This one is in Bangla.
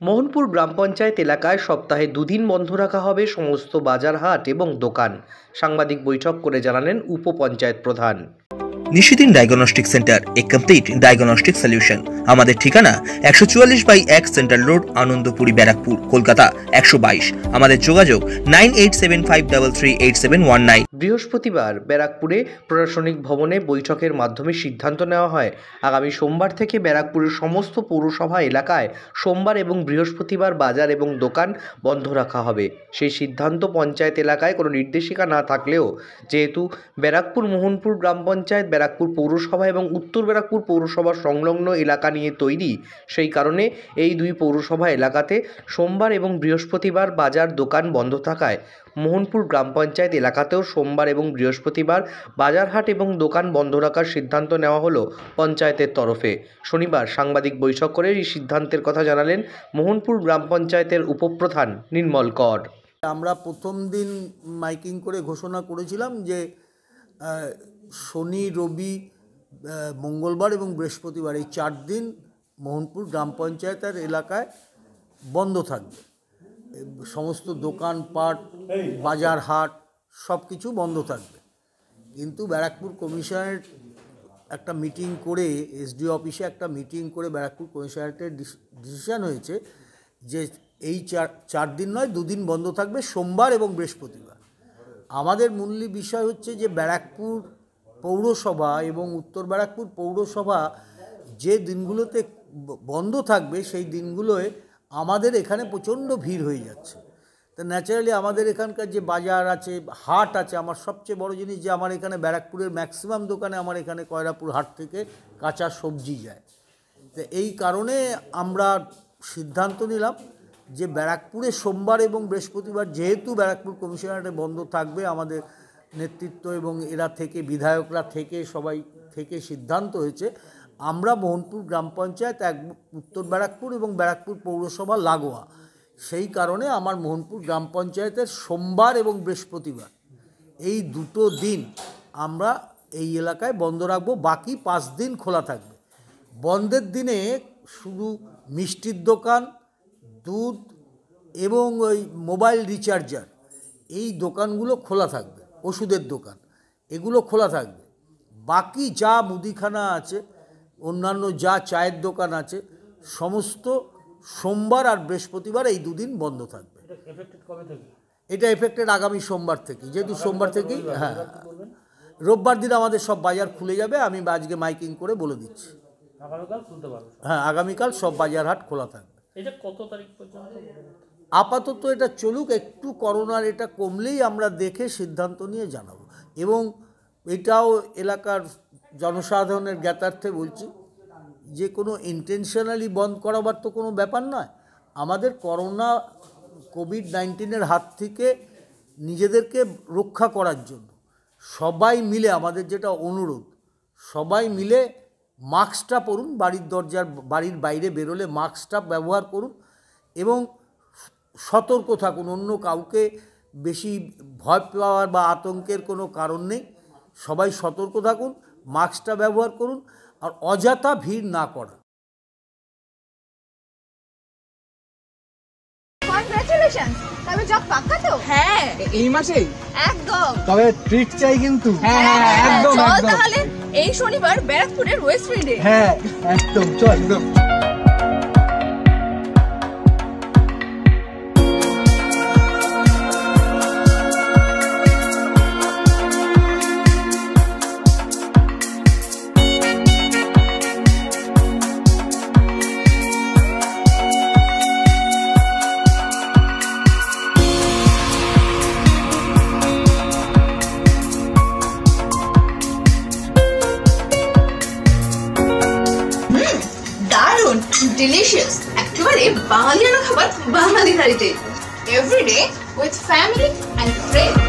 মোহনপুর গ্রাম পঞ্চায়েত এলাকায় সপ্তাহে দুদিন বন্ধ রাখা হবে সমস্ত বাজার হাট এবং দোকান। সাংবাদিক বৈঠক করে জানালেন উপপঞ্চায়েত প্রধান। নিশিদিন diagnostic centre, a complete diagnostic solution. আমাদের ঠিকানা একশো চুয়াল্লিশ বাই এক সেন্ট্রাল রোড, আনন্দপুরি ব্যারাকপুর, কলকাতা একশো বাইশ। আমাদের যোগাযোগ nine eight seven five double three eight seven one nine. বৃহস্পতিবার ব্যারাকপুরে প্রশাসনিক ভবনে বৈঠকের মাধ্যমে সিদ্ধান্ত নেওয়া হয়। আগামী সোমবার থেকে ব্যারাকপুরের সমস্ত পৌরসভা এলাকায় সোমবার এবং বৃহস্পতিবার বাজার এবং দোকান বন্ধ রাখা হবে। সেই সিদ্ধান্ত পঞ্চায়েত এলাকায় কোনো নির্দেশিকা না থাকলেও, যেহেতু ব্যারাকপুর, মোহনপুর গ্রাম পঞ্চায়েত, ব্যারাকপুর পৌরসভা এবং উত্তর ব্যারাকপুর পৌরসভা সংলগ্ন এলাকা নিয়ে তৈরি, সেই কারণে এই দুই পৌরসভা এলাকাতে সোমবার এবং বৃহস্পতিবার বাজার, দোকান বন্ধ থাকায় মোহনপুর গ্রাম পঞ্চায়েত এলাকাতেও সোমবার এবং বৃহস্পতিবার বাজারহাট এবং দোকান বন্ধ রাখার সিদ্ধান্ত নেওয়া হলো পঞ্চায়েতের তরফে। শনিবার সাংবাদিক বৈঠক করে এই সিদ্ধান্তের কথা জানালেন মোহনপুর গ্রাম পঞ্চায়েতের উপপ্রধান নির্মল কর। আমরা প্রথম দিন মাইকিং করে ঘোষণা করেছিলাম যে শনি, রবি মঙ্গলবার এবং বৃহস্পতিবার এই চার দিন মোহনপুর গ্রাম পঞ্চায়েতের এলাকায় বন্ধ থাকবে। সমস্ত দোকানপাট বাজার হাট সব কিছু বন্ধ থাকবে। কিন্তু ব্যারাকপুর কমিশনের একটা মিটিং করে এসডি অফিসে একটা মিটিং করে ব্যারাকপুর কমিশনারেটের ডিসিশান হয়েছে যে এই চার চার দিন নয় দুদিন বন্ধ থাকবে সোমবার এবং বৃহস্পতিবার। আমাদের মূল্য বিষয় হচ্ছে যে ব্যারাকপুর পৌরসভা এবং উত্তর ব্যারাকপুর পৌরসভা যে দিনগুলোতে বন্ধ থাকবে সেই দিনগুলোয় আমাদের এখানে প্রচণ্ড ভিড় হয়ে যাচ্ছে। তো ন্যাচারালি আমাদের এখানকার যে বাজার আছে, হাট আছে, আমার সবচেয়ে বড় জিনিস যে আমার এখানে ব্যারাকপুরের ম্যাক্সিমাম দোকানে আমার এখানে কয়রাপুর হাট থেকে কাঁচা সবজি যায়। তো এই কারণে আমরা সিদ্ধান্ত নিলাম যে ব্যারাকপুরে সোমবার এবং বৃহস্পতিবার যেহেতু ব্যারাকপুর কমিশনারেটে বন্ধ থাকবে, আমাদের নেতৃত্ব এবং এরা থেকে, বিধায়করা থেকে, সবাই থেকে সিদ্ধান্ত হয়েছে আমরা মোহনপুর গ্রাম পঞ্চায়েত এক উত্তর ব্যারাকপুর এবং ব্যারাকপুর পৌরসভা লাগোয়া। সেই কারণে আমার মোহনপুর গ্রাম পঞ্চায়েতের সোমবার এবং বৃহস্পতিবার এই দুটো দিন আমরা এই এলাকায় বন্ধ রাখব, বাকি পাঁচ দিন খোলা থাকবে। বন্ধের দিনে শুধু মিষ্টির দোকান, দুধ এবং ওই মোবাইল রিচার্জার, এই দোকানগুলো খোলা থাকবে, ওষুধের দোকান, এগুলো খোলা থাকবে। বাকি যা মুদিখানা আছে অন্যান্য যা চায়ের দোকান আছে সমস্ত সোমবার আর বৃহস্পতিবার এই দুদিন বন্ধ থাকবে। এটা এফেক্টেড আগামী সোমবার থেকে যেহেতু সোমবার থেকেই হ্যাঁ। রোববার দিন আমাদের সব বাজার খুলে যাবে আমি আজকে মাইকিং করে বলে দিচ্ছি। হ্যাঁ আগামীকাল সব বাজার হাট খোলা থাকবে। এটা কত তারিখ পর্যন্ত? আপাতত এটা চলুক একটু করোনার এটা কমলেই আমরা দেখে সিদ্ধান্ত নিয়ে জানাব। এবং এটাও এলাকার জনসাধারণের জ্ঞাতার্থে বলছি, যে কোনো ইন্টেনশনালি বন্ধ করাবার তো কোনো ব্যাপার নয়। আমাদের করোনা কোভিড নাইন্টিনের হাত থেকে নিজেদেরকে রক্ষা করার জন্য সবাই মিলে আমাদের যেটা অনুরোধ, সবাই মিলে মাস্কটা পরুন, বাড়ির দরজার বাড়ির বাইরে বেরোলে মাস্কটা ব্যবহার করুন এবং সতর্ক থাকুন, অন্য কাউকে বেশি ভয় পাওয়ার বা আতঙ্কের কোনো কারণ নেই। সবাই সতর্ক থাকুন। মাস্কটা ব্যবহার করুন আর অযথা ভিড় না করা তবে জব পাক্কা তো? হ্যাঁ। এই মাসেই? একদম। তবে ট্রিট চাই কিন্তু। হ্যাঁ হ্যাঁ একদম চল তাহলে এই শনিবার ব্যারাকপুরের ওয়েস্ট ফিল্ডে হ্যাঁ একদম চল। একদম। দারুণ ডিলিশিয়াস একেবারে বাঙালিয়ানা খাবার বাঙালি থালিতে everyday with family and friends